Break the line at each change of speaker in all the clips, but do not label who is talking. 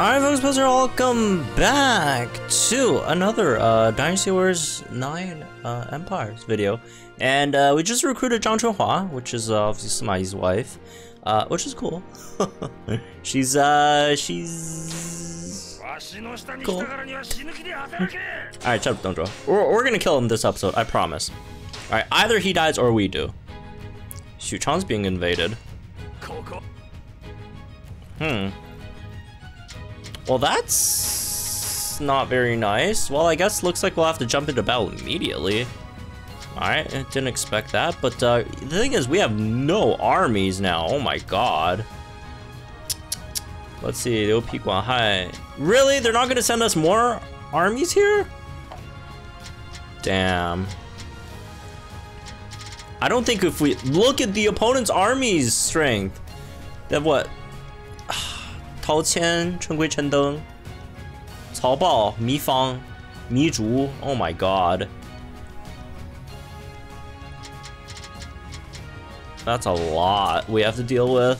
Alright folks, pleasure welcome back to another uh, Dynasty Wars 9 uh, Empires video. And uh, we just recruited Zhang Chunhua, which is uh, obviously Sima Yi's wife, uh, which is cool. she's, uh, she's... Cool. Alright, shut up, don't draw. We're, we're gonna kill him this episode, I promise. Alright, either he dies or we do. Xuchang's being invaded. Hmm. Well, that's not very nice. Well, I guess looks like we'll have to jump into battle immediately. Alright, I didn't expect that, but uh, the thing is, we have no armies now. Oh my god. Let's see, Liu Pi Guanhai. Really? They're not gonna send us more armies here? Damn. I don't think if we look at the opponent's army's strength, they have what? 陶谦、春归陈登、曹豹、糜芳、糜竺. Oh my god. That's a lot we have to deal with.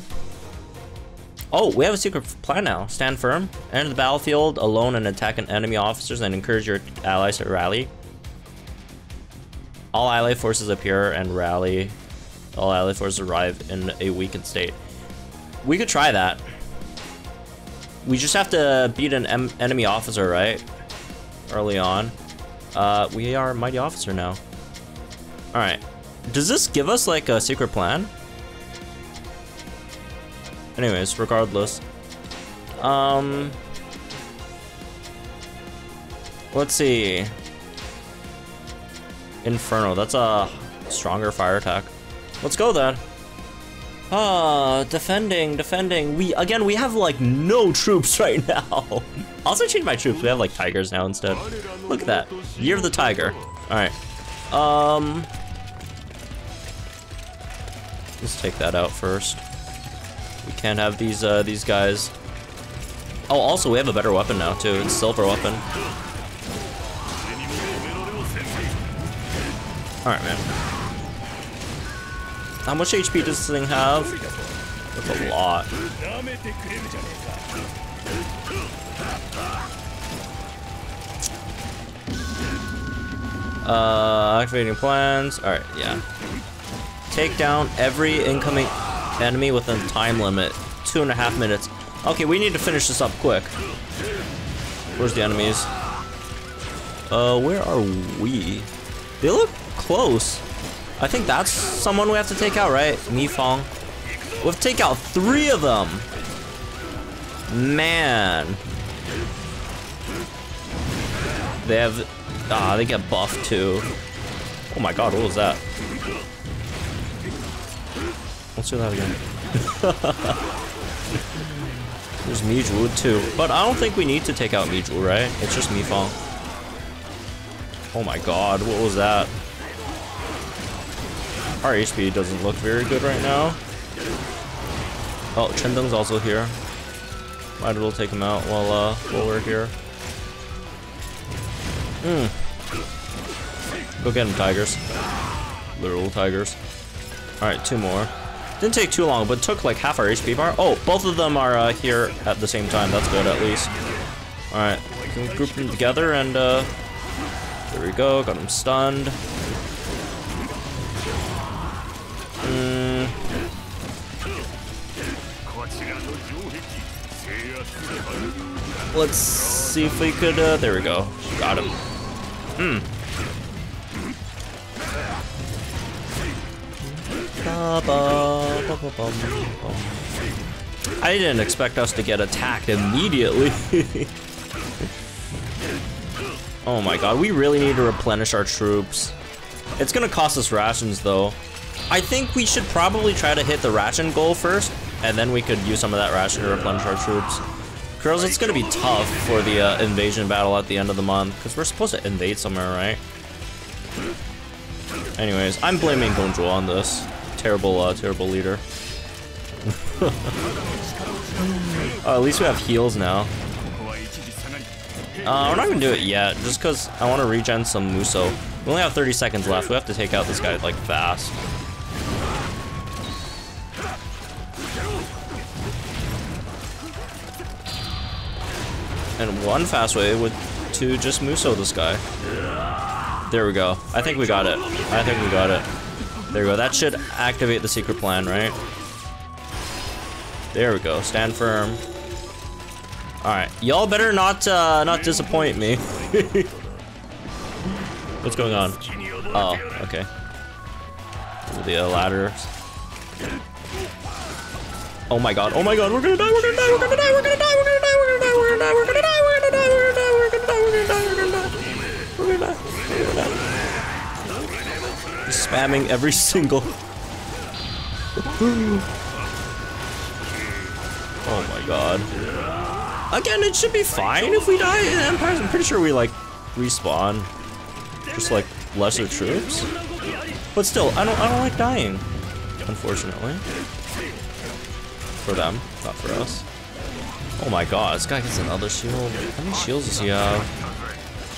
Oh, we have a secret plan now. Stand firm, enter the battlefield alone and attack an enemy officers and encourage your allies to rally. All ally forces appear and rally. All ally forces arrive in a weakened state. We could try that. We just have to beat an em enemy officer, right? Early on. Uh, we are mighty officer now. All right. Does this give us like a secret plan? Anyways, regardless. Um, let's see. Inferno, that's a stronger fire attack. Let's go then. Ah, defending, defending. We, again, we have like no troops right now. I'll also change my troops. We have like tigers now instead. Look at that. Year of the tiger. All right. Um, let's take that out first. We can't have these, uh, these guys. Oh, also we have a better weapon now too. It's silver weapon. All right, man. How much HP does this thing have? That's a lot. Uh, activating plans. All right, yeah. Take down every incoming enemy within time limit. Two and a half minutes. Okay, we need to finish this up quick. Where's the enemies? Uh, where are we? They look close. I think that's someone we have to take out, right? Mi Fang. We have to take out three of them. Man. They have, ah, they get buffed too. Oh my god, what was that? Let's do that again. There's Mi Zhu too, but I don't think we need to take out Mi Zhu, right? It's just Mi Fang. Oh my god, what was that? Our HP doesn't look very good right now. Oh, Chen Deng's also here. Might as well take him out while uh while we're here. Hmm. Go get him, tigers. Literal tigers. Alright, two more. Didn't take too long, but took like half our HP bar. Oh, both of them are uh, here at the same time. That's good, at least. Alright, can we group them together and uh... There we go, got him stunned. Let's see if we could, uh, there we go. Got him. Hmm. I didn't expect us to get attacked immediately. oh my god, we really need to replenish our troops. It's gonna cost us rations though. I think we should probably try to hit the ration goal first, and then we could use some of that ration to replenish our troops. Girls, it's gonna be tough for the uh, invasion battle at the end of the month, because we're supposed to invade somewhere, right? Anyways, I'm blaming Dong Zhuo on this. Terrible, uh, terrible leader. oh, at least we have heals now. Uh, we're not gonna do it yet, just because I want to regen some Musou. We only have 30 seconds left. We have to take out this guy, like, fast. And one fast way would to just Musou this guy. There we go. I think we got it. I think we got it. There we go. That should activate the secret plan, right? There we go. Stand firm. All right, y'all better not uh, not disappoint me. What's going on? Oh, okay. The uh, ladders. Oh my god! Oh my god! We're gonna die! We're gonna die! We're gonna die! We're gonna die! We're gonna die! We're gonna die! We're gonna die! We're gonna die! Spamming every single. Oh my god. Again, it should be fine if we die in Empires. I'm pretty sure we like respawn. Just like lesser troops. But still, I don't I don't like dying. Unfortunately. For them, not for us. Oh my god, this guy gets another shield. How many shields does he have?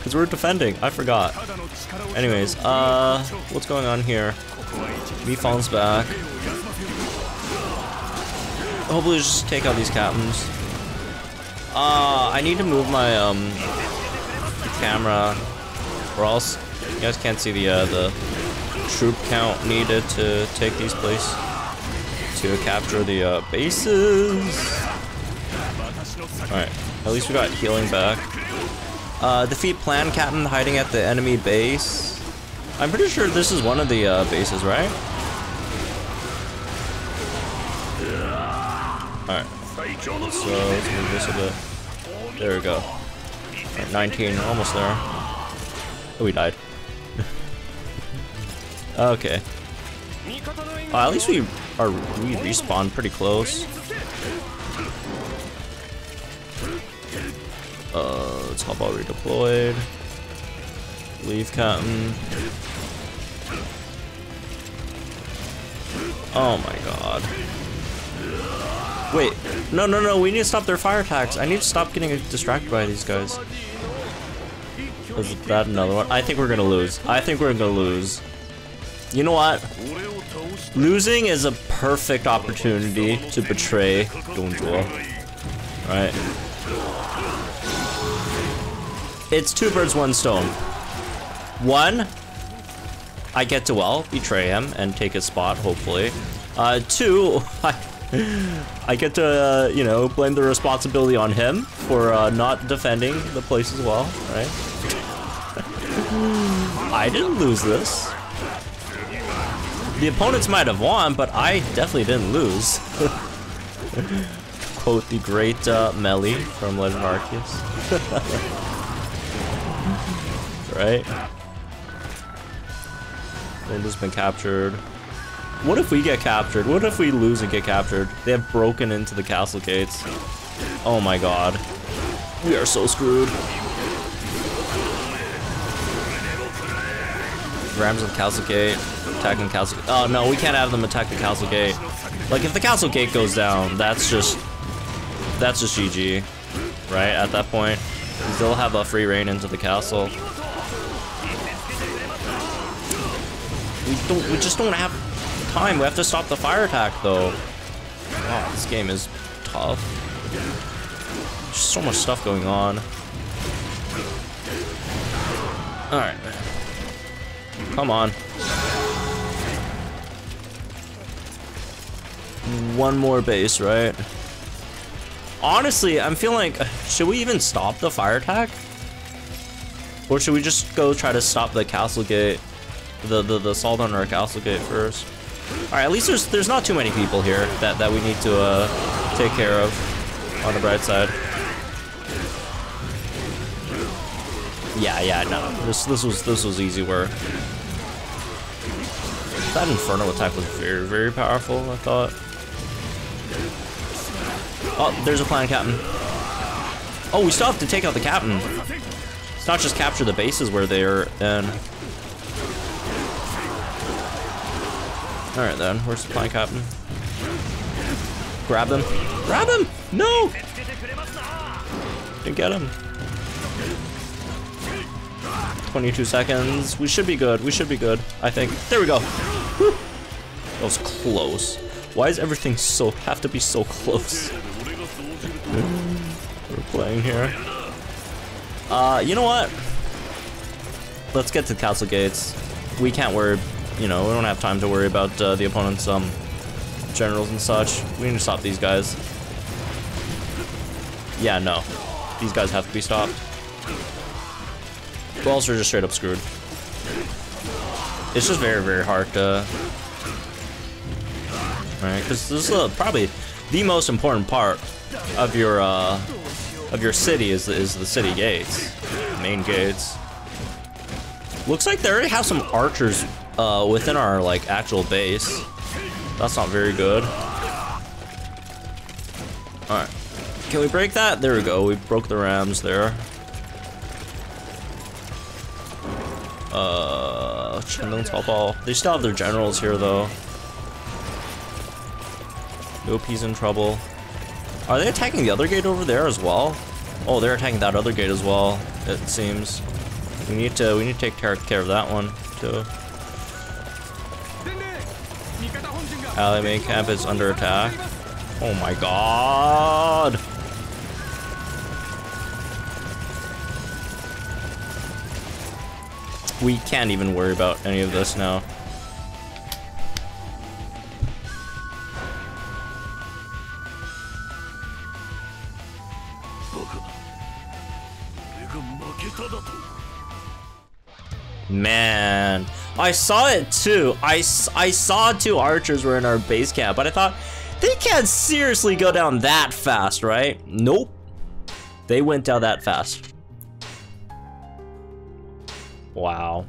Because we're defending, I forgot. Anyways, uh, what's going on here? Falls back. Hopefully just take out these captains. Uh, I need to move my, um, camera, or else you guys can't see the, uh, the troop count needed to take these places, to capture the, uh, bases. Alright, at least we got healing back. Uh, defeat plan captain hiding at the enemy base. I'm pretty sure this is one of the, uh, bases, right? Alright. So let's move this a bit. There we go. Right, 19, almost there. Oh, we died. okay. Uh, at least we are we respawn pretty close. Let's hop all redeployed. Leave captain. Oh my god. Wait, no, no, no, we need to stop their fire attacks. I need to stop getting distracted by these guys. Is that another one? I think we're gonna lose. I think we're gonna lose. You know what? Losing is a perfect opportunity to betray Dong Zhuo. Right? It's two birds, one stone. One, I get to, well, betray him and take his spot, hopefully. Uh, two, I I get to, uh, you know, blame the responsibility on him for uh, not defending the place as well, right? I didn't lose this. The opponents might have won, but I definitely didn't lose. Quote the great uh, Melli from Legend Arceus. Right? Linda's been captured. What if we get captured? What if we lose and get captured? They have broken into the castle gates. Oh my god. We are so screwed. Rams of Castle Gate, attacking Castle gate. Oh no, we can't have them attack the Castle Gate. Like if the Castle Gate goes down, that's just that's just GG. Right, at that point. They'll have a free reign into the castle. We don't we just don't have time. We have to stop the fire attack, though. Wow, this game is tough. There's so much stuff going on. Alright. Come on. One more base, right? Honestly, I'm feeling like, should we even stop the fire attack? Or should we just go try to stop the castle gate, the, the, the assault on our castle gate first? Alright, at least there's there's not too many people here that, that we need to uh, take care of on the bright side. Yeah, yeah, no. This this was this was easy work. That Inferno attack was very, very powerful, I thought. Oh, there's a plan captain. Oh, we still have to take out the captain. It's not just capture the bases where they're in. Alright then, where's the plan captain? Grab him. Grab him! No! Didn't get him. 22 seconds. We should be good. We should be good. I think. There we go. Whew. That was close. Why does everything so have to be so close? We're playing here. Uh, you know what? Let's get to the Castle Gates. We can't worry, you know, we don't have time to worry about uh, the opponent's um, generals and such. We need to stop these guys. Yeah, no. These guys have to be stopped. Wells are just straight up screwed. It's just very, very hard to... Right, because this is uh, probably the most important part of your uh, of your city is the, is the city gates, main gates. Looks like they already have some archers uh, within our like actual base. That's not very good. All right, can we break that? There we go. We broke the rams there. Uh, They still have their generals here though. Nope, he's in trouble. Are they attacking the other gate over there as well? Oh, they're attacking that other gate as well, it seems. We need to we need to take care of that one too. Ally main camp is under attack. Oh my god! We can't even worry about any of this now. Man, I saw it too. I, I saw two archers were in our base camp, but I thought, they can't seriously go down that fast, right? Nope. They went down that fast. Wow.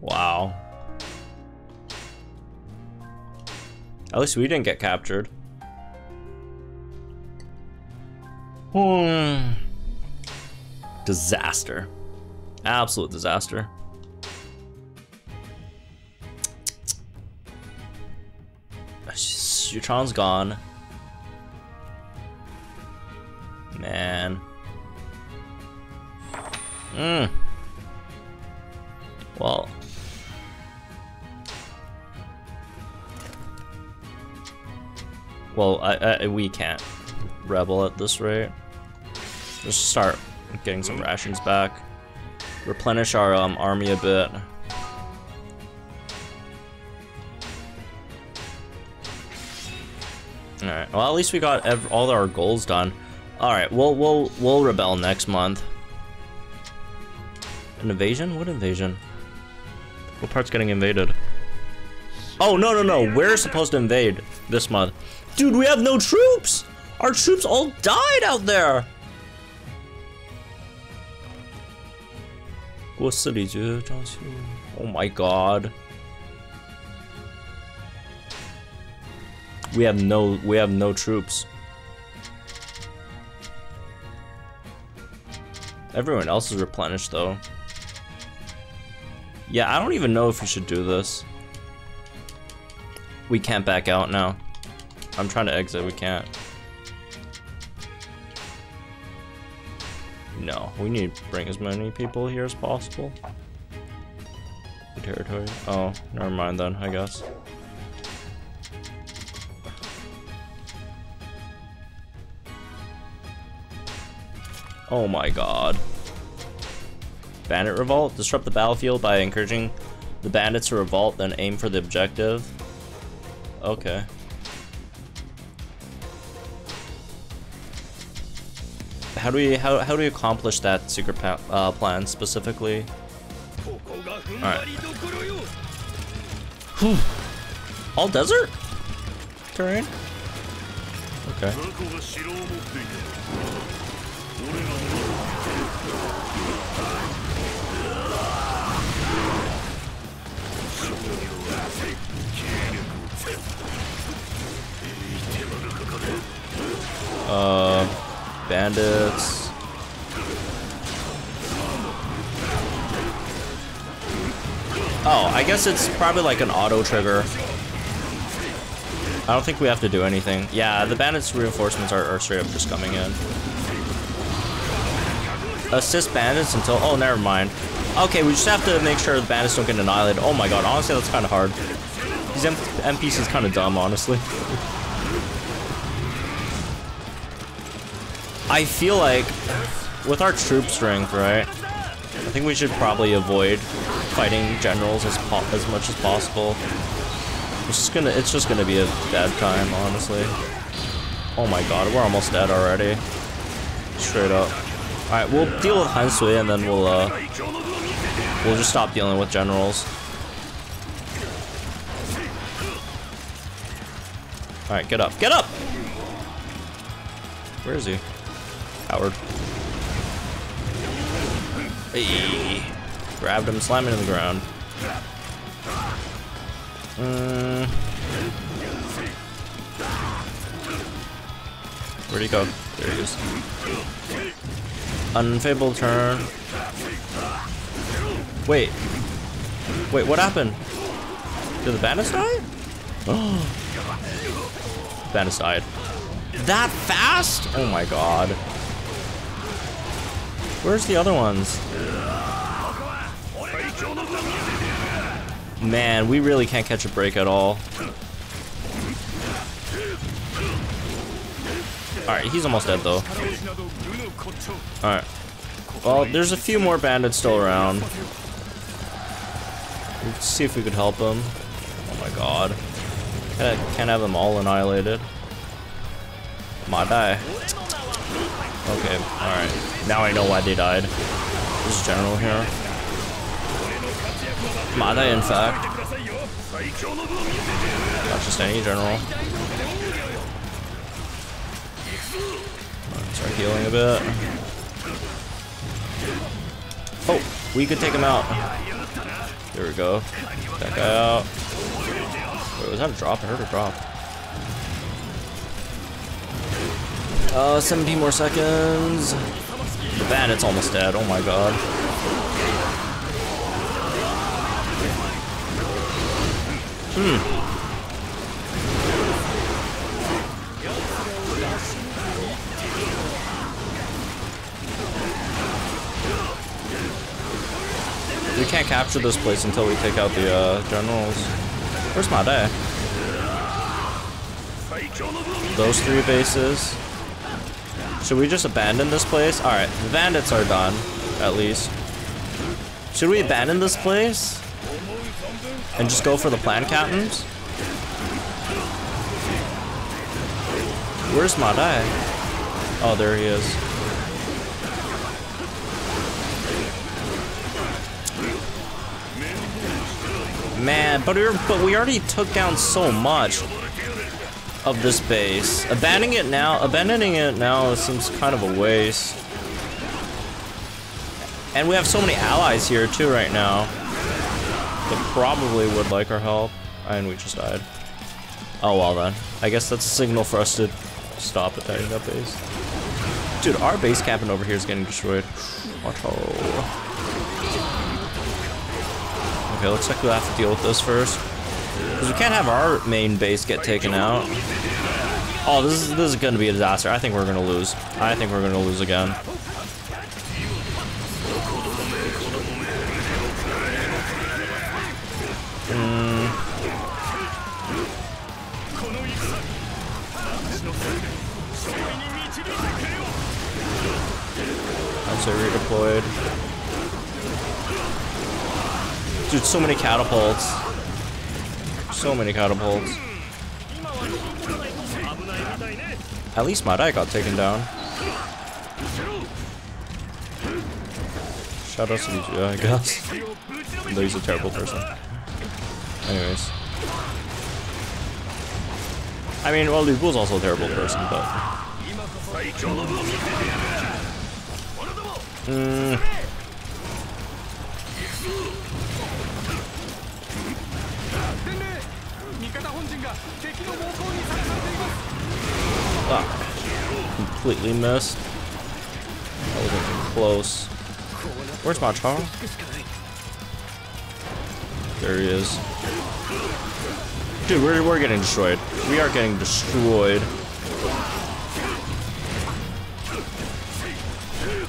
Wow. At least we didn't get captured. Hmm. Disaster. Absolute disaster. Yutron's gone. Man. Hmm. Well. Well, I, I, we can't rebel at this rate. Just start getting some rations back. Replenish our um, army a bit. Well at least we got all our goals done. Alright, we'll, we'll, we'll rebel next month. An invasion? What invasion? What part's getting invaded? Oh, no, no, no. We're supposed to invade this month. Dude, we have no troops! Our troops all died out there! Oh my god. We have no we have no troops. Everyone else is replenished though. Yeah, I don't even know if we should do this. We can't back out now. I'm trying to exit, we can't. No, we need to bring as many people here as possible. The territory. Oh, never mind then, I guess. Oh my god. Bandit revolt? Disrupt the battlefield by encouraging the bandits to revolt, then aim for the objective. Okay. How do we how how do we accomplish that secret uh, plan specifically? All right. All desert terrain. Okay. Uh, bandits. Oh, I guess it's probably like an auto trigger. I don't think we have to do anything. Yeah, the bandits reinforcements are, are straight up just coming in. Assist bandits until- oh, never mind. Okay, we just have to make sure the bandits don't get annihilated. Oh my god, honestly, that's kind of hard. These NPCs kind of dumb, honestly. I feel like with our troop strength, right? I think we should probably avoid fighting generals as as much as possible. It's just gonna it's just gonna be a bad time, honestly. Oh my god, we're almost dead already. Straight up. Alright, we'll deal with Han Sui and then we'll uh we'll just stop dealing with generals. Alright, get up. Get up! Where is he? Howard. Hey. Grabbed him, slammed him to the ground. Mm. Where'd he go? There he is. Unfavorable turn. Wait. Wait, what happened? Did the bandits die? Oh. bandits died. That fast? Oh my god. Where's the other ones? Man, we really can't catch a break at all. Alright, he's almost dead though. Alright. Well, there's a few more bandits still around. Let's see if we could help them. Oh my god. Can't, can't have them all annihilated. Might die. Okay, alright. Now I know why they died. This general here. Mada, in fact. Not just any general. Start healing a bit. Oh, we could take him out. There we go. That guy out. Wait, was that a drop? I heard a drop. Uh, 17 more seconds. The bandit's almost dead. Oh my god. Hmm. We can't capture this place until we take out the uh, generals. Where's Ma Dai? Those three bases. Should we just abandon this place? Alright, the bandits are done, at least. Should we abandon this place? And just go for the plan captains? Where's Madai? Oh, there he is. Man, but we, but we already took down so much of this base. Abandoning it now, abandoning it now seems kind of a waste. And we have so many allies here too right now that probably would like our help. And we just died. Oh well then. I guess that's a signal for us to stop attacking that base. Dude, our base cabin over here is getting destroyed. Watch out. Okay, looks like we'll have to deal with this first. Because we can't have our main base get taken out. Oh, this is, this is to be a disaster. I think we're to lose. I think we're to lose again. Also redeployed. Dude, so many catapults. So many catapults. At least Ma Dai got taken down. Shout out to I guess. Though he's a terrible person. Anyways. I mean, well, Lu Bu's also a terrible person, but... Mm. Ah, completely missed. That wasn't close. Where's Ma Chao? There he is. Dude, we're, we're getting destroyed. We are getting destroyed.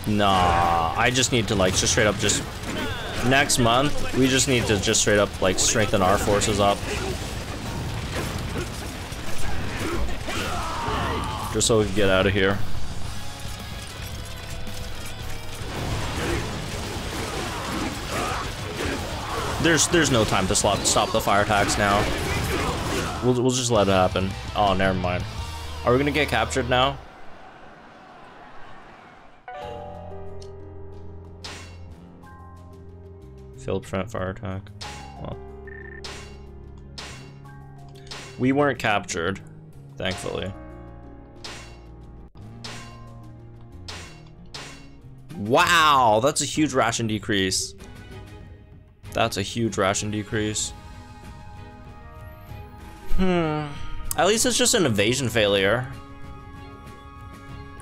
Nah, I just need to like just straight up just next month, we just need to just straight up like strengthen our forces up. Just so we can get out of here. There's there's no time to stop stop the fire attacks now. We'll we'll just let it happen. Oh, never mind. Are we gonna get captured now? Failed front fire attack. Well. We weren't captured, thankfully. Wow, that's a huge ration decrease. That's a huge ration decrease. Hmm. At least it's just an invasion failure.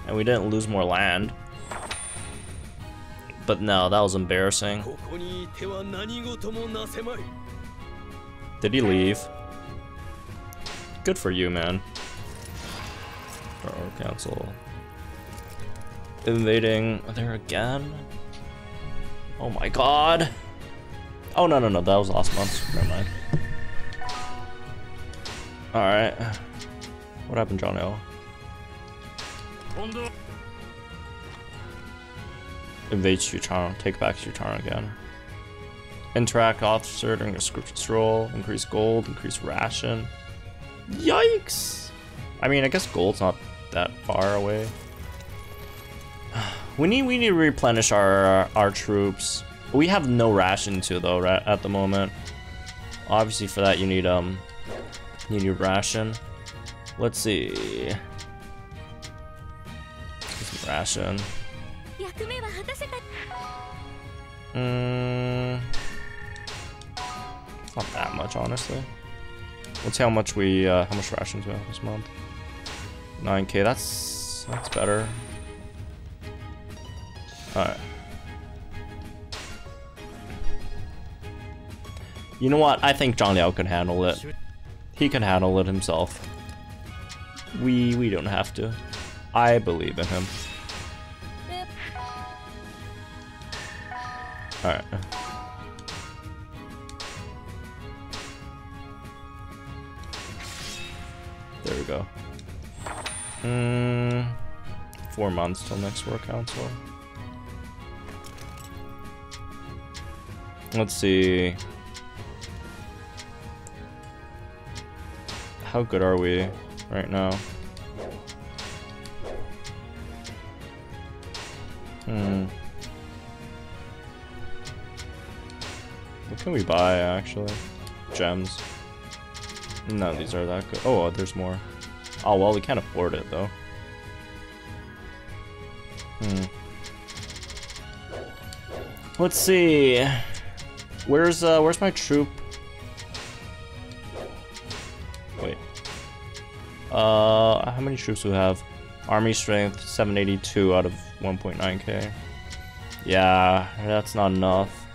And we didn't lose more land. But no, that was embarrassing. Did he leave? Good for you, man. Council. Invading there again? Oh my god. Oh, no, no, no, that was last month. Never mind. Alright. What happened, John L? Invade Xuchang, take back Xuchang again. Interact officer during a script roll, increase gold, increase ration. Yikes! I mean, I guess gold's not that far away. We need we need to replenish our our troops. We have no ration too though right at the moment. Obviously for that you need um you need ration. Let's see. Ration. Mm, not that much, honestly. Let's see how much we, uh, how much rations we have this month. 9k, that's, that's better. Alright. You know what? I think Zhang Liao can handle it. He can handle it himself. We we don't have to. I believe in him. Alright. There we go. Mm, four months till next war council. Let's see. How good are we right now? Hmm. What can we buy, actually? Gems. No, these are that good. Oh, there's more. Oh, well, we can't afford it, though. Hmm. Let's see. Where's, uh, where's my troop? Wait. Uh, how many troops do we have? Army strength, 782 out of 1.9k. Yeah, that's not enough.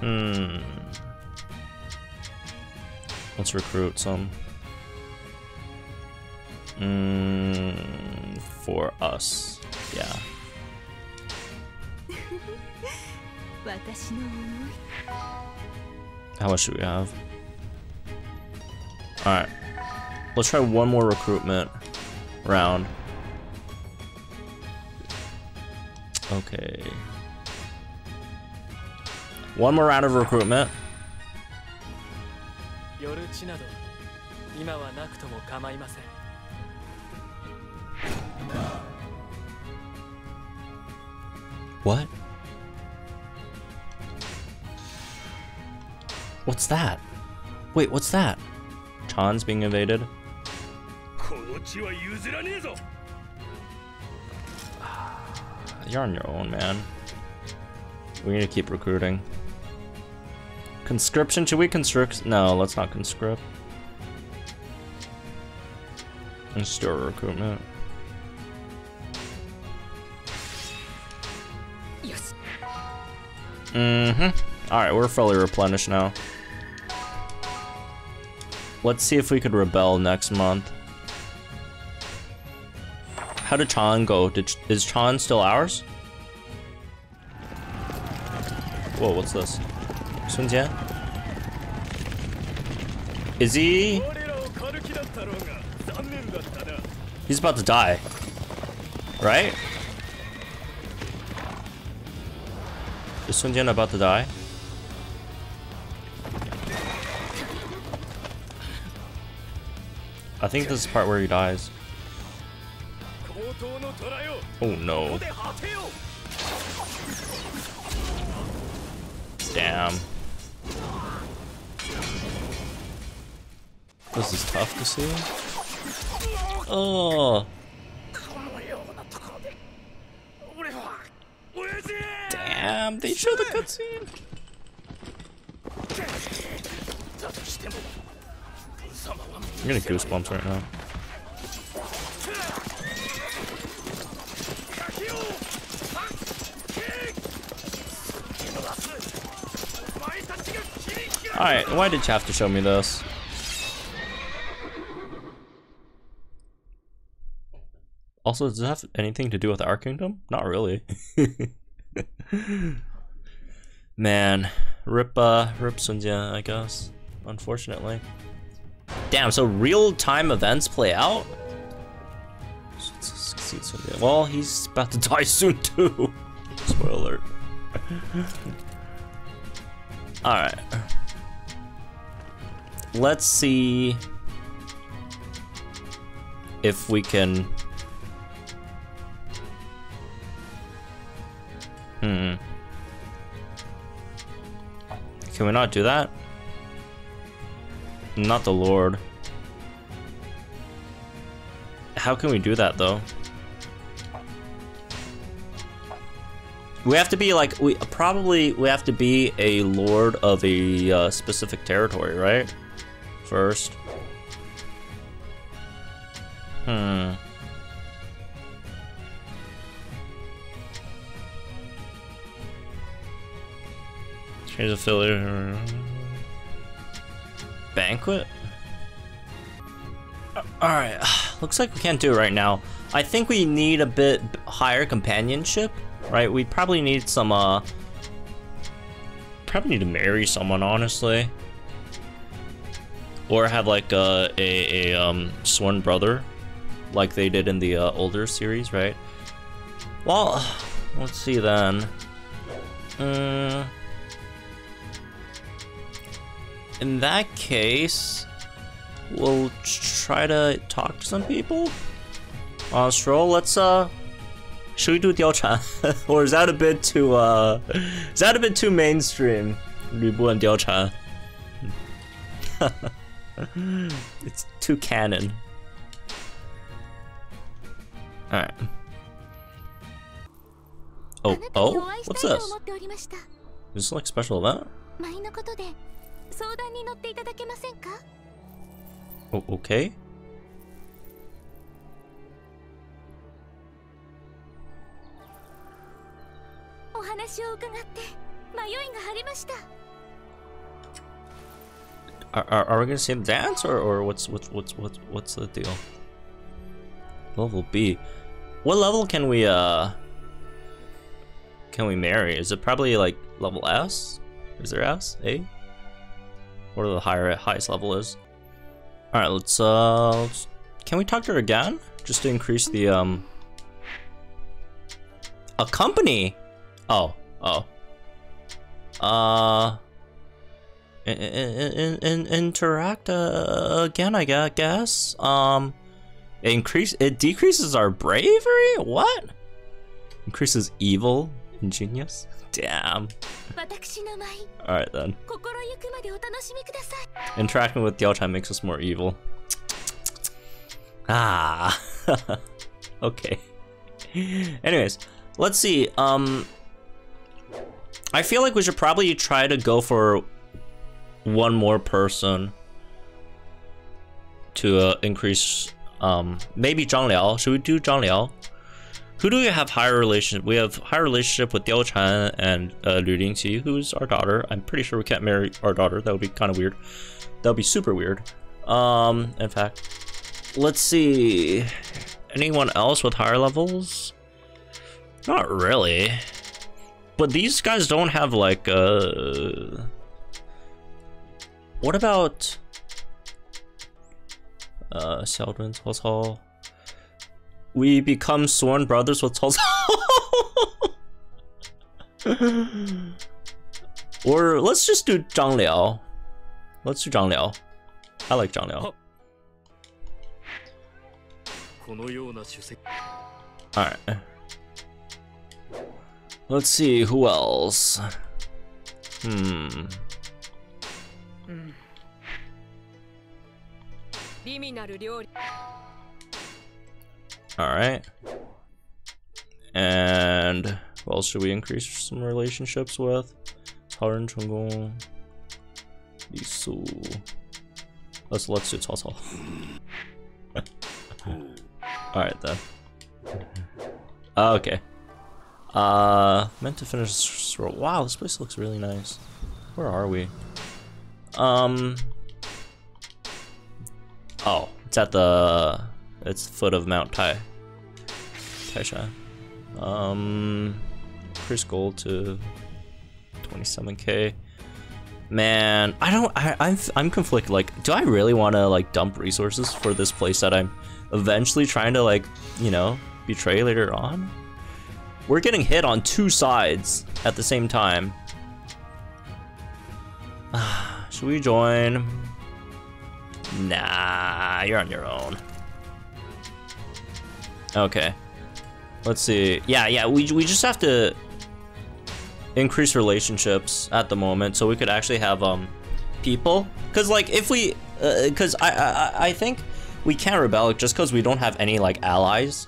Hmm. Let's recruit some. Hmm. For us. Yeah. How much do we have? Alright. Let's try one more recruitment round. Okay. One more round of recruitment. What? What's that? Wait, what's that? Chan's being invaded. You're on your own, man. We need to keep recruiting. Conscription? Should we conscript? No, let's not conscript. Let's do a recruitment. Mm-hmm. Alright, we're fully replenished now. Let's see if we could rebel next month. How did Chan go? Did, is Chan still ours? Whoa, what's this? Sun Jian? Is he? He's about to die. Right? Is Sun Jian about to die? I think this is the part where he dies. Oh no. Damn. This is tough to see. Oh. Damn, they show the cutscene. I'm getting goosebumps right now. Alright, why did you have to show me this? Also, does it have anything to do with our kingdom? Not really. Man, rip, uh, rip Jian, I guess. Unfortunately. Damn, so real-time events play out? Well, he's about to die soon, too. Spoiler alert. Alright. Let's see if we can... Hmm. Can we not do that? Not the Lord. How can we do that, though? We have to be like, we probably, we have to be a lord of a uh, specific territory, right? First. Hmm. Change affiliate. Banquet? Alright, looks like we can't do it right now. I think we need a bit higher companionship right? We probably need some, uh... Probably need to marry someone, honestly. Or have, like, uh, a, a, um, sworn brother. Like they did in the, uh, older series, right? Well, let's see then. Uh... In that case, we'll try to talk to some people. Uh, Stroll, let's, uh, should we do Diao or is that a bit too, uh... Is that a bit too mainstream? Bu and it's too canon. Alright. Oh, oh? What's this? Is this like special event? Oh, okay.
お話を伺って迷いが晴れました。
Are, are, are we gonna see him dance or, or what's what's what's what's what's the deal? Level B. What level can we uh can we marry? Is it probably like level S? Is there S? A? What the higher highest level is? Alright, let's uh can we talk to her again? Just to increase the um a company Oh, oh. Uh, in, in, in, interact uh, again, I guess. Um, increase it decreases our bravery. What? Increases evil, ingenious. Damn. All right then. Interacting with Diao makes us more evil. Ah. okay. Anyways, let's see. Um. I feel like we should probably try to go for one more person to uh, increase, um, maybe Zhang Liao. Should we do Zhang Liao? Who do we have higher relationship? We have higher relationship with Diao Chan and uh, Liu Lingqi, who's our daughter. I'm pretty sure we can't marry our daughter. That would be kind of weird. That would be super weird. Um, in fact, let's see. Anyone else with higher levels? Not really. But these guys don't have like uh What about uh Cao Cao? We become sworn brothers with Cao Cao. or let's just do Zhang Liao. Let's do Zhang Liao. I like Zhang Liao. Alright. Let's see, who else? Hmm. Alright. And what else should we increase some relationships with? Taran Chungong, Lisu. Let's let's do Cao Alright then. Okay. Uh meant to finish scroll. Wow, this place looks really nice. Where are we? Um Oh, it's at the it's foot of Mount Tai. Taisha. Um increase gold to 27k. Man, I don't I I'm I'm conflicted like do I really want to like dump resources for this place that I'm eventually trying to like, you know, betray later on? We're getting hit on two sides at the same time. Should we join? Nah, you're on your own. Okay. Let's see. Yeah, yeah, we, we just have to increase relationships at the moment so we could actually have um people. Because, like, if we... Because uh, I, I, I think we can't rebel just because we don't have any, like, allies.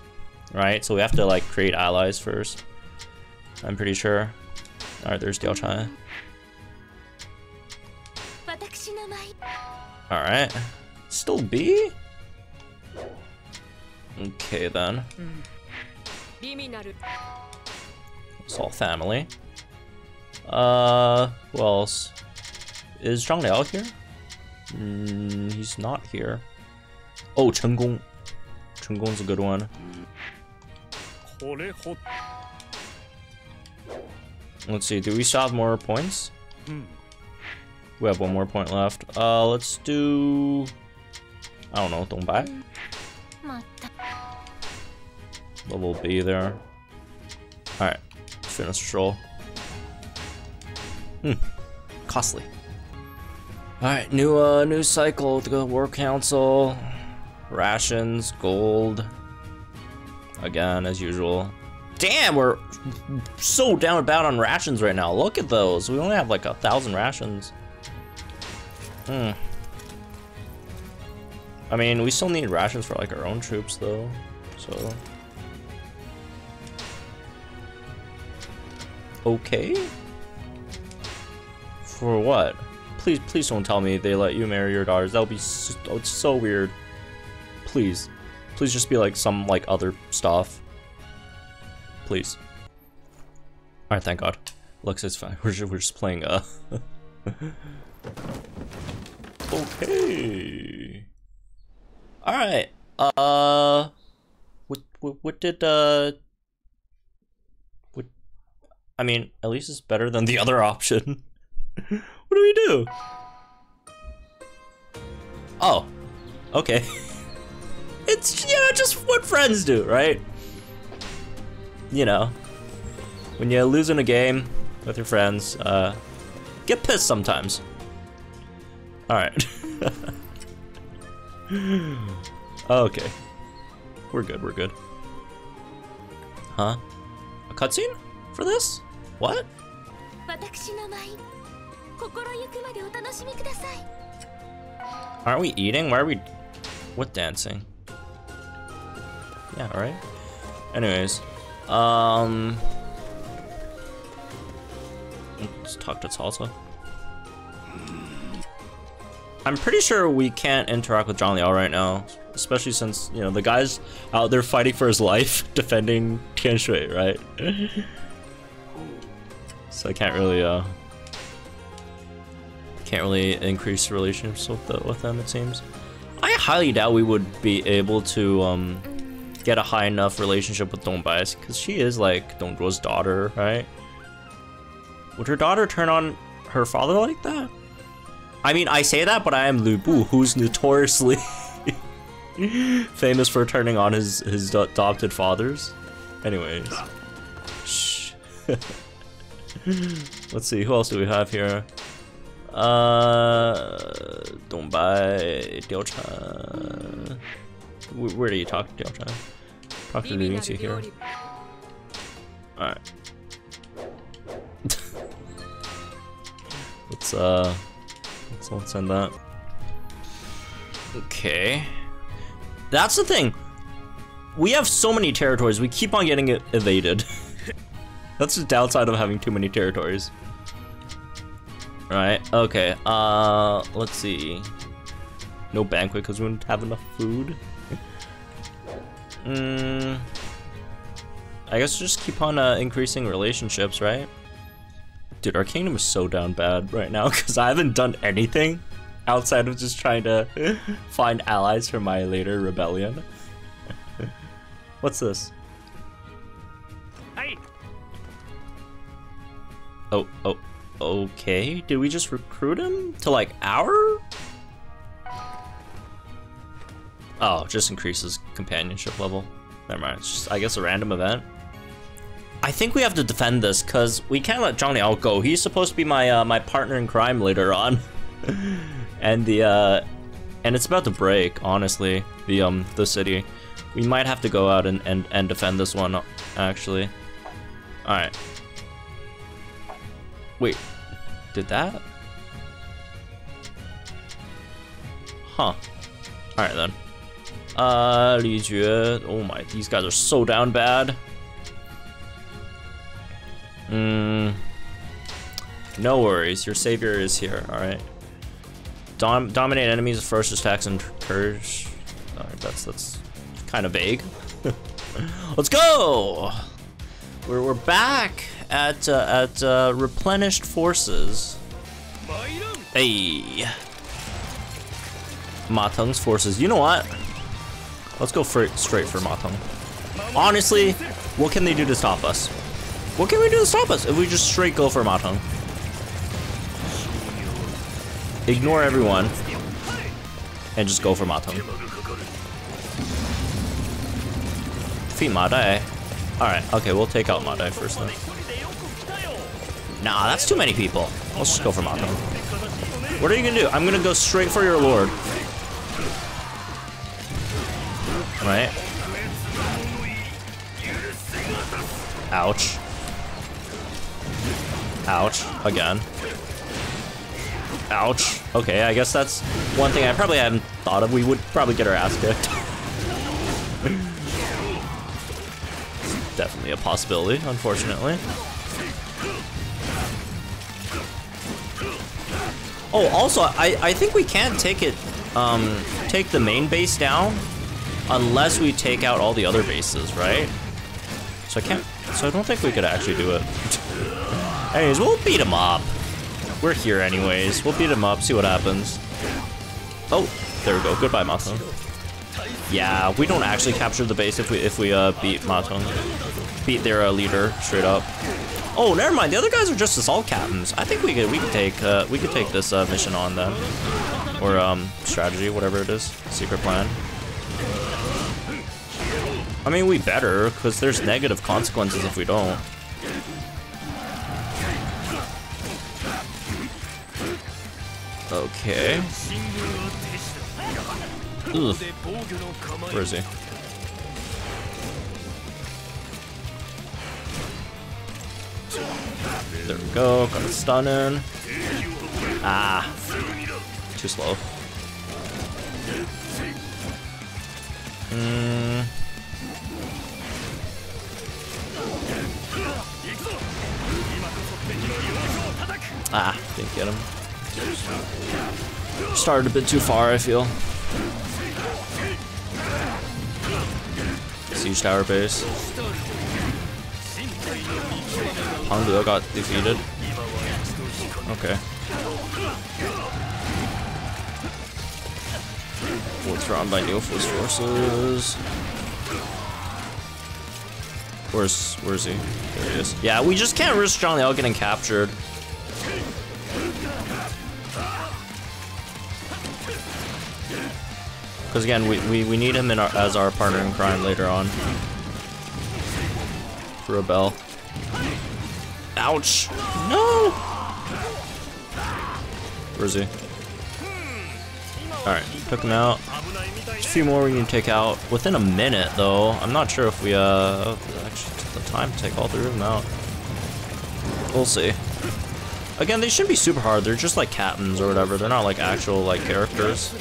Right? So we have to, like, create allies first. I'm pretty sure. Alright, there's
Gao
China. Alright. Still B? Okay then. It's all family. Uh, who else? Is Zhang Liao here? Mm, he's not here. Oh, Chen Gong. Chen Gong's a good one. Let's see, do we still have more points? We have one more point left. Uh, let's do... I don't know,
Dong Bai.
Level B there. Alright, finish stroll. Hmm, costly. Alright, new uh, new cycle to the War Council. Rations, gold. Again, as usual. Damn, we're so down about on rations right now. Look at those. We only have like a thousand rations. Hmm. I mean, we still need rations for like our own troops though. So. Okay. For what? Please, please don't tell me they let you marry your daughters. That would be so, so weird. Please, please just be like some like other stuff. Please. All right, thank God. Looks it's fine. We're just, we're just playing. Uh. okay. All right. Uh. What, what what did uh. I mean, at least it's better than the other option. what do we do? Oh. Okay. it's know just what friends do, right? You know, when you're losing a game with your friends, uh, get pissed sometimes. All right. okay. We're good, we're good. Huh? A cutscene? for this? What? Aren't we eating? Why are we... What dancing? Yeah, alright. Anyways. Um... Let's talk to Salsa. I'm pretty sure we can't interact with Zhang Liao right now, especially since, you know, the guy's out there fighting for his life, defending Tian Shui, right? so I can't really uh can't really increase relationships with the, with them. It seems. I highly doubt we would be able to um get a high enough relationship with Don Bias, because she is like Dong Zhuo's daughter, right? Would her daughter turn on her father like that? I mean, I say that, but I am Lu Bu, who's notoriously famous for turning on his his adopted fathers. Anyways, shh. Let's see, who else do we have here? Uh, Dong Bai, Diaochan. Where do you talk to Diaochan? Talk to
Lucy
here. Alright. let's, uh, let's, let's send that. Okay. That's the thing. We have so many territories, we keep on getting it evaded. That's the downside of having too many territories. Right, okay. Uh let's see. No banquet because we don't have enough food. Hmm. I guess just keep on uh, increasing relationships, right? Dude, our kingdom is so down bad right now because I haven't done anything outside of just trying to find allies for my later rebellion. What's this? Oh, oh, okay. Did we just recruit him to like our? Oh, just increases companionship level. Never mind. It's just, I guess, a random event. I think we have to defend this because we can't let Zhang Liao go. He's supposed to be my uh, my partner in crime later on, and the uh, and it's about to break. Honestly, the um the city. We might have to go out and and, and defend this one. Actually. All right. Wait, did that? Huh. All right then. Uh, Li Jue. Oh my, these guys are so down bad. Hmm. No worries, your savior is here. All right. Dom dominate enemies, first attacks and courage. Alright, that's that's kind of vague. Let's go. We're we're back at uh, at uh, replenished forces. Hey. Ma Teng's forces. You know what? Let's go for straight for Ma Teng. Honestly, what can they do to stop us? What can we do to stop us if we just straight go for Ma Teng? Ignore everyone and just go for Ma Teng. Defeat. Alright, okay, we'll take out Ma Dai first then. Nah, that's too many people. Let's just go for Ma Teng. What are you gonna do? I'm gonna go straight for your lord. Right? Ouch. Ouch. Again. Ouch. Okay, I guess that's one thing I probably hadn't thought of. We would probably get our ass kicked. Definitely a possibility, unfortunately. Oh, also, I, I think we can't take it, um, take the main base down unless we take out all the other bases, right? So I can't, so I don't think we could actually do it. Anyways, we'll beat him up. We're here anyways. We'll beat him up, see what happens. Oh, there we go. Goodbye, Ma Teng. Yeah, we don't actually capture the base if we if we uh beat Ma Teng. Beat their uh, leader straight up. Oh, never mind. The other guys are just assault captains. I think we could we could take uh we could take this uh, mission on then, or um strategy, whatever it is, secret plan. I mean, we better because there's negative consequences if we don't. Okay. Ugh. Where is he? There we go. Got a stun in. Ah. Too slow. Hmm. Ah, didn't get him. Started a bit too far, I feel. Siege tower base. Pang De got defeated. Okay. Withdrawn by Neoforce forces. Where's where's he? There he is. Yeah, we just can't risk Zhang Liao getting captured. Because again, we, we, we need him in our, as our partner in crime later on. For a bell. Ouch! No! Where is he? Alright, took him out. There's a few more we need to take out. Within a minute, though. I'm not sure if we, uh, actually took the time to take all three of them out. We'll see. Again, they shouldn't be super hard. They're just like captains or whatever. They're not like actual, like, characters.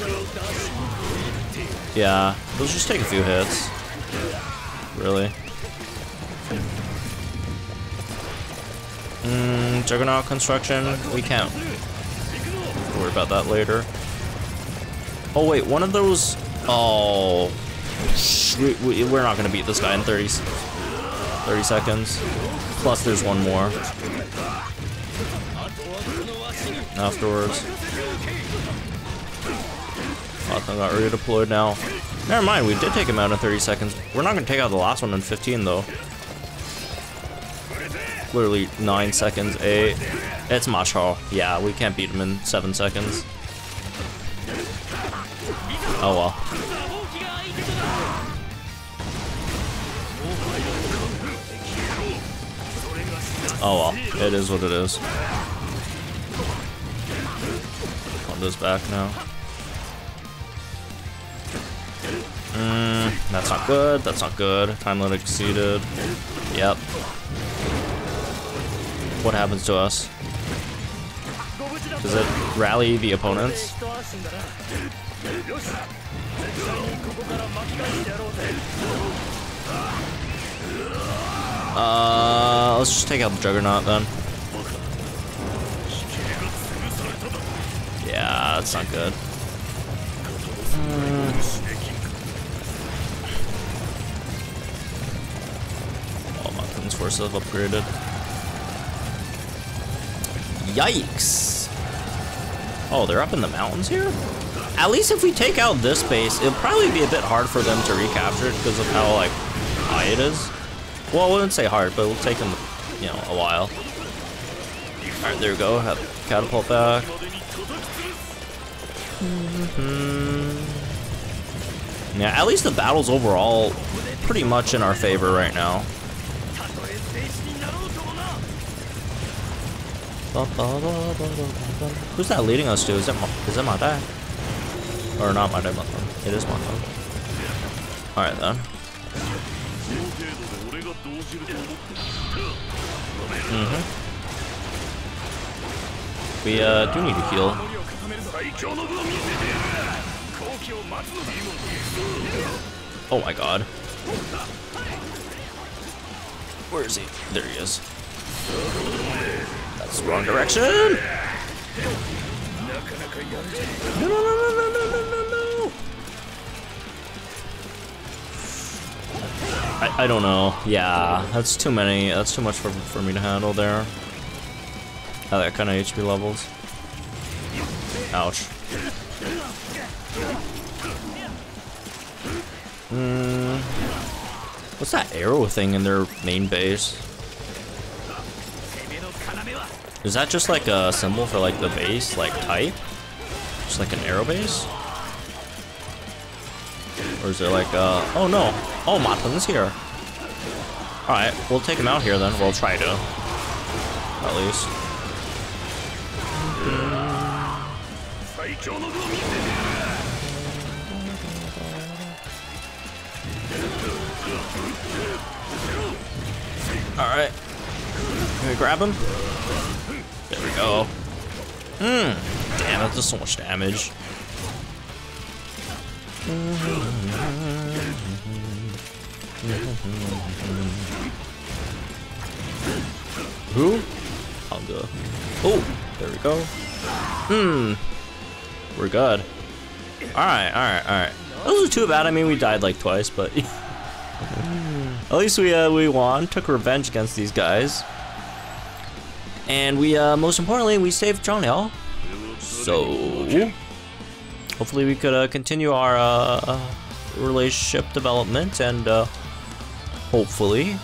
Yeah, they'll just take a few hits. Really. Juggernaut construction, we can't worry about that later. Oh wait, one of those, oh, we, we, we're not gonna beat this guy in 30, 30 seconds. Plus there's one more. Afterwards. Lockdown got redeployed now. Never mind, we did take him out in 30 seconds. We're not gonna take out the last one in 15 though. Literally 9 seconds, 8. It's Ma Chao. Yeah, we can't beat him in 7 seconds. Oh well. Oh well, it is what it is. On this back now. Mm, that's not good. That's not good. Time limit exceeded. Yep. What happens to us? Does it rally the opponents? Uh, let's just take out the Juggernaut then. Yeah, that's not good. Mm. All my things forces have upgraded. Yikes! Oh, they're up in the mountains here? At least if we take out this base, it'll probably be a bit hard for them to recapture it because of how, like, high it is. Well, I wouldn't say hard, but it'll take them, you know, a while. Alright, there we go. Have catapult back. Mm -hmm. Yeah, at least the battle's overall pretty much in our favor right now. Who's that leading us to? Is it, is it my dad? Or not Ma Dai Matang? It is my dad. Alright then. Mm hmm We uh, do need to heal. Oh my god. Where is he? There he is. It's wrong direction! No, no, no, no, no, no, no, no! I, I don't know. Yeah, that's too many. That's too much for, for me to handle there. That kind of HP levels. Ouch. Mm. What's that arrow thing in their main base? Is that just like a symbol for like the base, like type? Just like an arrow base? Or is it like uh oh no. Oh Ma Teng's here. Alright, we'll take him out here then. We'll try to. At least. Alright. Can we grab him? Go. Mmm. Damn, that does so much damage. Who? Hunger. Oh, there we go. Hmm. we're good. Alright, alright, alright. That wasn't too bad. I mean, we died like twice, but at least we uh, we won, took revenge against these guys, and we uh, most importantly we saved Zhang Liao. So hopefully we could uh, continue our uh, relationship development and uh, hopefully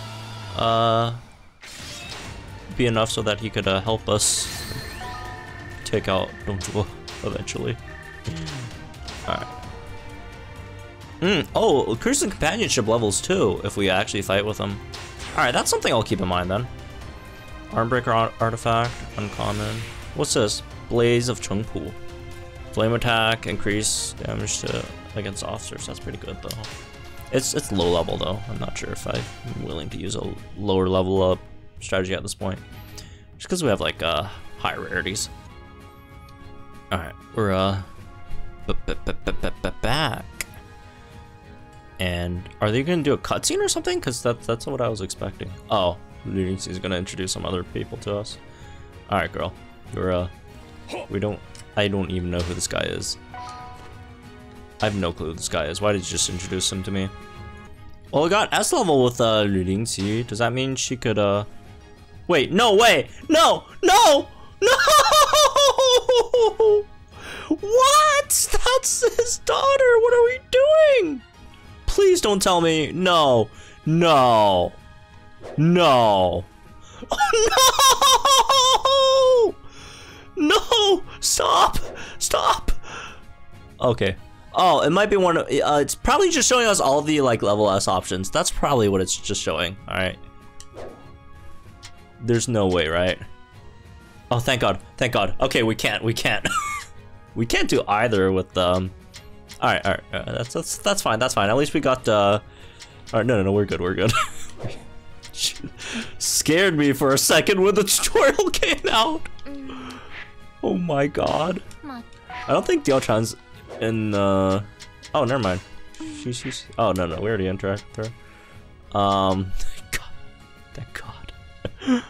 uh, be enough so that he could uh, help us take out Dong Zhuo eventually. Alright. Mm, oh, Cruising Companionship levels too, if we actually fight with him. Alright, that's something I'll keep in mind then. Armbreaker artifact, uncommon. What's this? Blaze of Cheng Pu. Flame attack, increase damage to against officers. That's pretty good though. It's it's low level though. I'm not sure if I'm willing to use a lower level up strategy at this point. Just because we have like uh high rarities. Alright, we're uh back. And are they gonna do a cutscene or something? Because that's that's what I was expecting. Oh, Is gonna introduce some other people to us. All right, girl. You're uh, we don't. I don't even know who this guy is. I have no clue who this guy is. Why did you just introduce him to me? Well, I got S level with uh Lunixi. Does that mean she could uh? Wait, no way, no, no, no! What? That's his daughter. What are we doing? Please don't tell me. No. No. No. Oh, no! No! Stop! Stop! Okay. Oh, it might be one of, uh, it's probably just showing us all the, like, level S options. That's probably what it's just showing. Alright. There's no way, right? Oh, thank God. Thank God. Okay, we can't. We can't. we can't do either with, um... Alright, alright. Uh, that's, that's, that's fine. That's fine. At least we got, uh... Alright, no, no, no. We're good. We're good. Scared me for a second when the tutorial came out. Oh my god. I don't think Diao-chan's in uh Oh, never mind. She's she's Oh no no, we already interacted her. Um God. Thank God.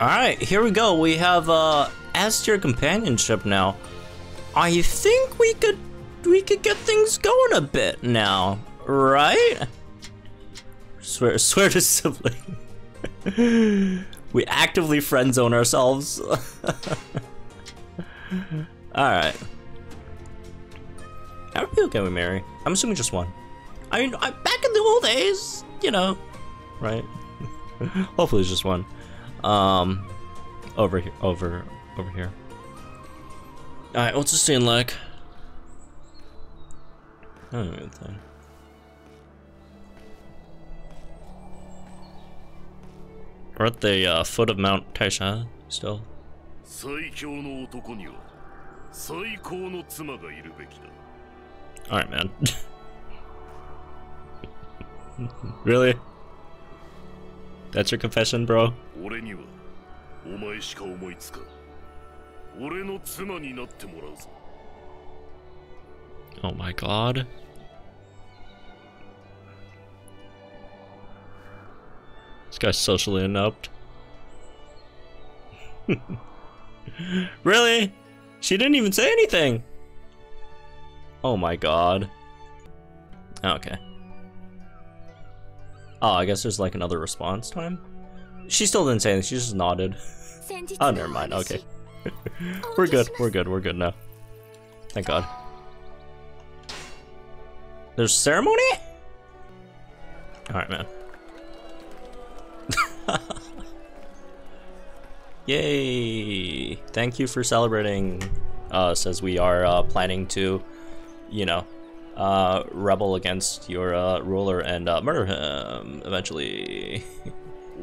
Alright, here we go. We have uh S tier companionship now. I think we could we could get things going a bit now, right? Swear swear to sibling. we actively friend zone ourselves. Alright. How many people can we marry? I'm assuming just one. I mean, I, back in the old days, you know, right? Hopefully it's just one. Um, over here, over, over here. Alright, what's the scene like? I don't think. We're at the uh, foot of Mount Taishan still.
最強の男には最高の妻がいるべきだ
Alright, man. really? That's your confession, bro?
俺にはお前しか思いつかん俺の妻になってもらうぞ
Oh my god. This guy's socially inept. really? She didn't even say anything. Oh my god. Oh, okay. Oh, I guess there's like another response time? She still didn't say anything, she just nodded. Oh, never mind, okay. we're good, we're good, we're good now. Thank god. There's ceremony? Alright, man. Yay! Thank you for celebrating us as we are uh, planning to, you know, uh, rebel against your uh, ruler and uh, murder him eventually.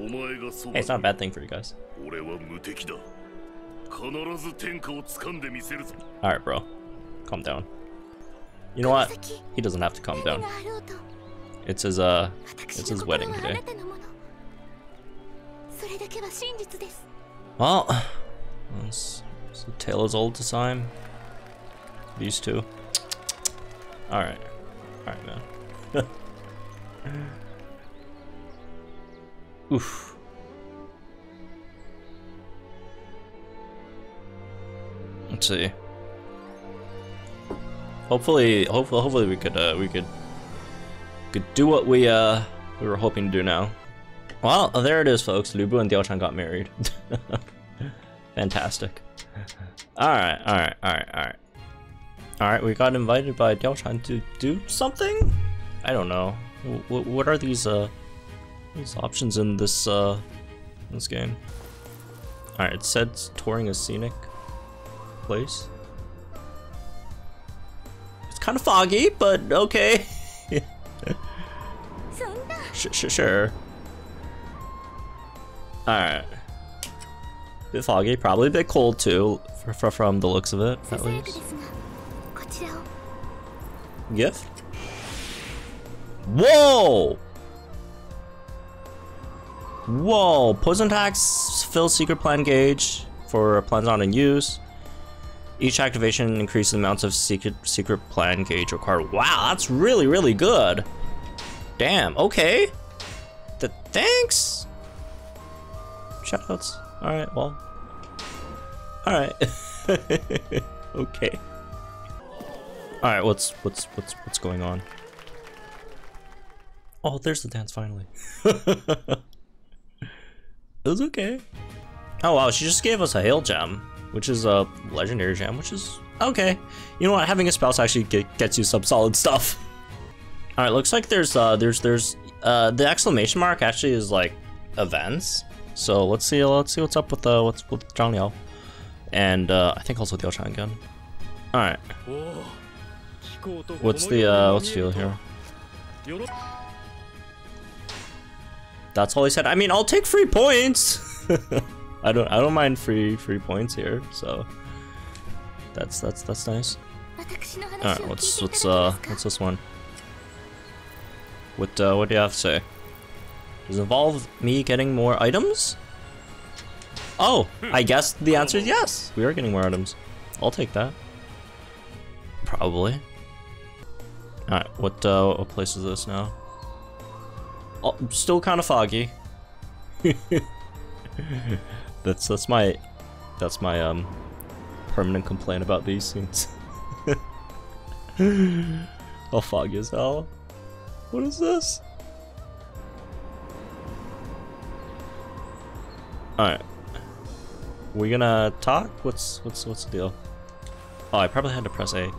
hey, it's not a bad thing for you guys. Alright, bro. Calm down. You know what? He doesn't have to calm down. It's his, uh, it's his wedding today.
それだけは真実です
Well, it's, it's a tale as old as time. These two. Alright. Alright, man. Oof. Let's see. Hopefully, hopefully, hopefully we could uh, we could could do what we uh we were hoping to do now. Well, there it is, folks. Lu Bu and Diao-chan got married. Fantastic. Alright, alright, alright, alright. Alright, we got invited by Diao-chan to do something? I don't know. W what are these, uh, these options in this, uh, this game? Alright, it said touring a scenic place. It's kind of foggy, but okay. sure, sure, sure. Alright. Bit foggy, probably a bit cold too, from the looks of it, at least. Yes? Whoa! Whoa! Poison attacks fill secret plan gauge for plans not in use. Each activation increases the amounts of secret secret plan gauge required. Wow, that's really, really good. Damn, okay. The thanks? Shoutouts. All right. Well. All right. okay. All right. What's what's what's what's going on? Oh, there's the dance finally. it was okay. Oh wow, she just gave us a hail gem, which is a legendary gem, which is okay. You know what? Having a spouse actually get, gets you some solid stuff. All right, looks like there's uh there's there's uh the exclamation mark actually is like events. So let's see, let's see what's up with uh, what's with Zhang Liao, and uh, I think also Liao Gun. All right. What's the uh, what's
feel
here? That's all he said. I mean, I'll take free points. I don't I don't mind free free points here. So that's that's that's nice. All right, what's what's uh what's this one? What uh, what do you have to say? Does it involve me getting more items? Oh, I guess the answer is yes. We are getting more items. I'll take that. Probably. All right, what uh what place is this now? Oh, still kind of foggy. that's that's my that's my um permanent complaint about these scenes. How foggy as hell. What is this? Alright. We gonna talk? What's what's what's the deal? Oh, I probably had to press A.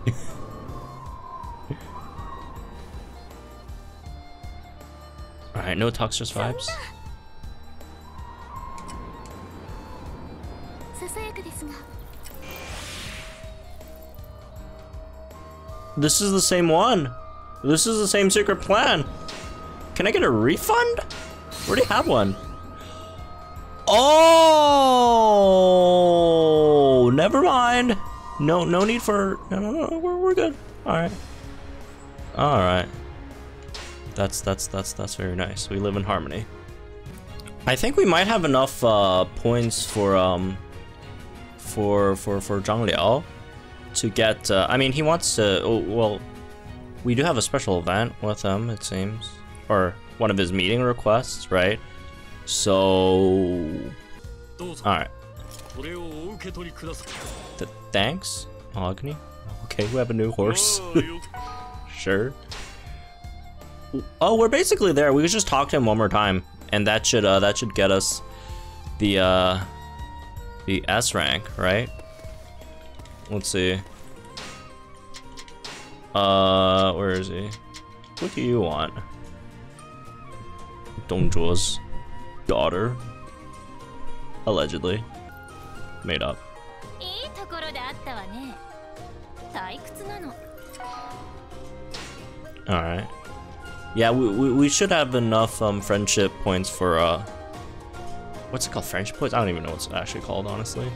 Alright, no talks, just vibes. This is the same one. This is the same secret plan. Can I get a refund? Where do you have one. Oh, never mind. No, no need for. No, no, no. We're we're good. All right. All right. That's that's that's that's very nice. We live in harmony. I think we might have enough uh, points for um for for for Zhang Liao to get. Uh, I mean, he wants to. Oh, well, we do have a special event with him, it seems, or one of his meeting requests, right? So...
Alright.
Th thanks, Mahogany. Okay, we have a new horse. sure. Oh, we're basically there. We could just talk to him one more time, and that should uh, that should get us the uh, the S rank, right? Let's see. Uh, where is he? What do you want? Dong Zhuo's daughter. Allegedly. Made up. Alright. Yeah, we, we, we, should have enough um, friendship points for, uh... What's it called? Friendship points? I don't even know what's actually called, honestly.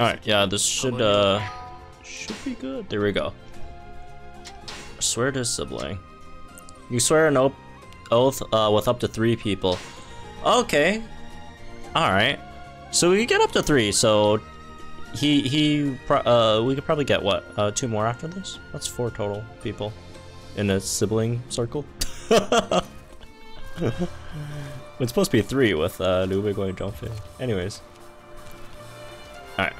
Alright, yeah, this should, uh... Should be good. There we go. Swear to sibling. You swear an oath Oath uh, with up to three people. Okay. Alright. So we get up to three, so... He, he, uh, we could probably get, what, uh, two more after this? That's four total people in a sibling circle. it's supposed to be three with, uh, Nube going jumping. Anyways. Alright.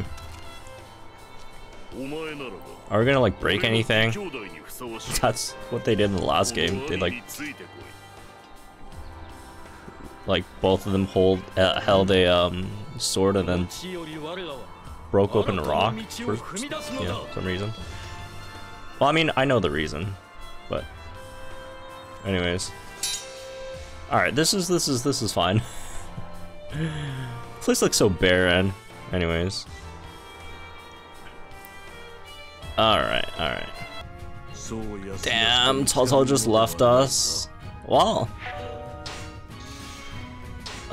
Are we gonna, like, break anything? That's what they did in the last game. They, like, like both of them hold uh, held a um, sword and then broke open a rock for you know, some reason. Well, I mean, I know the reason, but anyways. All right, this is this is this is fine. place looks so barren. Anyways. All right, all right. Damn, Toto just left us. Wow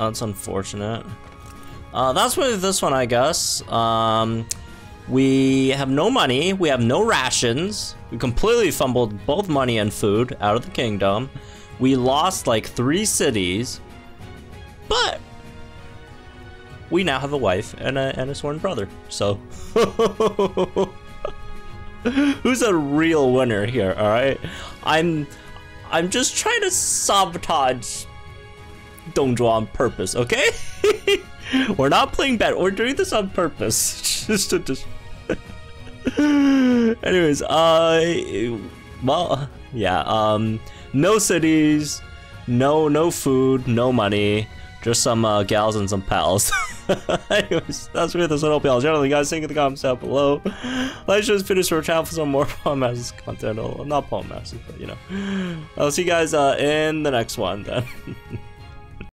that's unfortunate. Uh, that's with this one, I guess. Um, we have no money. We have no rations. We completely fumbled both money and food out of the kingdom. We lost like three cities, but we now have a wife and a and a sworn brother. So. Who's a real winner here, alright? I'm I'm just trying to sabotage Dong Zhuo on purpose, okay? We're not playing bad. We're doing this on purpose. just to just Anyways, uh well, yeah, um no cities, no no food, no money, just some uh, gals and some pals. Anyways, that's for this one. Hope y'all generally guys think in the comments down below. This video for our channel for some more Pawn Masters content. Well, not Pawn Masters, but you know. I'll see you guys uh, in the next one then.